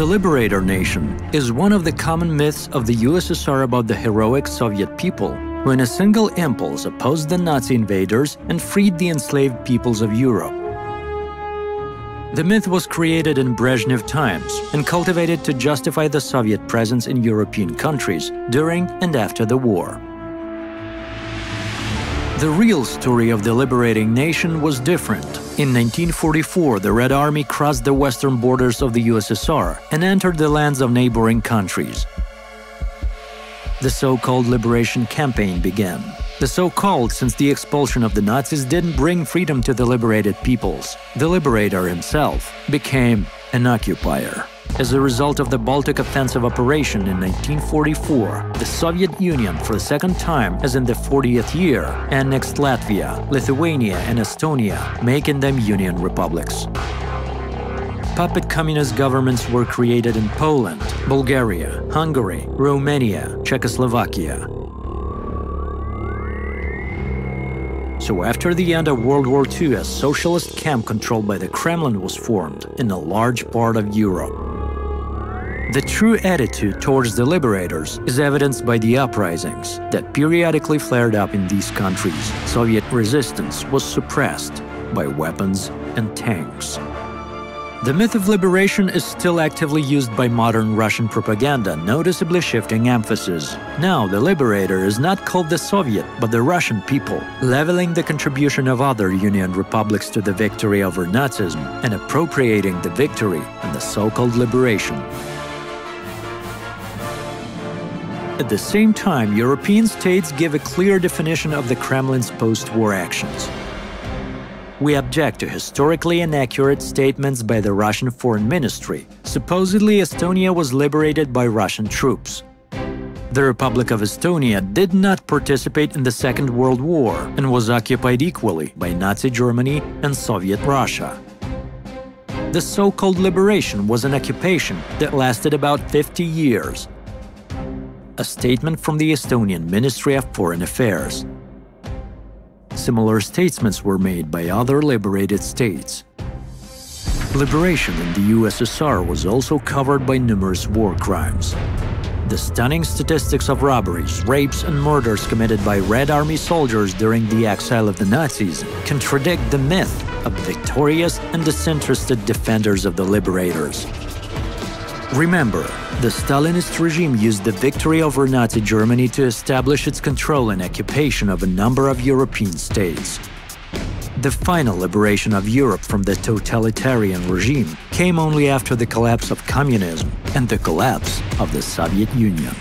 The Liberator Nation is one of the common myths of the USSR about the heroic Soviet people who in a single impulse opposed the Nazi invaders and freed the enslaved peoples of Europe. The myth was created in Brezhnev times and cultivated to justify the Soviet presence in European countries during and after the war. The real story of the liberating nation was different. In 1944, the Red Army crossed the western borders of the USSR and entered the lands of neighboring countries. The so-called Liberation Campaign began. The so-called since the expulsion of the Nazis didn't bring freedom to the liberated peoples. The liberator himself became an occupier. As a result of the Baltic Offensive Operation in 1944, the Soviet Union, for the second time as in the 40th year, annexed Latvia, Lithuania, and Estonia, making them Union republics. Puppet communist governments were created in Poland, Bulgaria, Hungary, Romania, Czechoslovakia. So after the end of World War II, a socialist camp controlled by the Kremlin was formed in a large part of Europe. The true attitude towards the liberators is evidenced by the uprisings that periodically flared up in these countries. Soviet resistance was suppressed by weapons and tanks. The myth of liberation is still actively used by modern Russian propaganda, noticeably shifting emphasis. Now, the liberator is not called the Soviet, but the Russian people, leveling the contribution of other Union republics to the victory over Nazism and appropriating the victory and the so-called liberation. At the same time, European states give a clear definition of the Kremlin's post-war actions. We object to historically inaccurate statements by the Russian Foreign Ministry. Supposedly, Estonia was liberated by Russian troops. The Republic of Estonia did not participate in the Second World War and was occupied equally by Nazi Germany and Soviet Russia. The so-called liberation was an occupation that lasted about 50 years a statement from the Estonian Ministry of Foreign Affairs. Similar statements were made by other liberated states. Liberation in the USSR was also covered by numerous war crimes. The stunning statistics of robberies, rapes, and murders committed by Red Army soldiers during the exile of the Nazis contradict the myth of victorious and disinterested defenders of the liberators. Remember, the Stalinist regime used the victory over Nazi Germany to establish its control and occupation of a number of European states. The final liberation of Europe from the totalitarian regime came only after the collapse of communism and the collapse of the Soviet Union.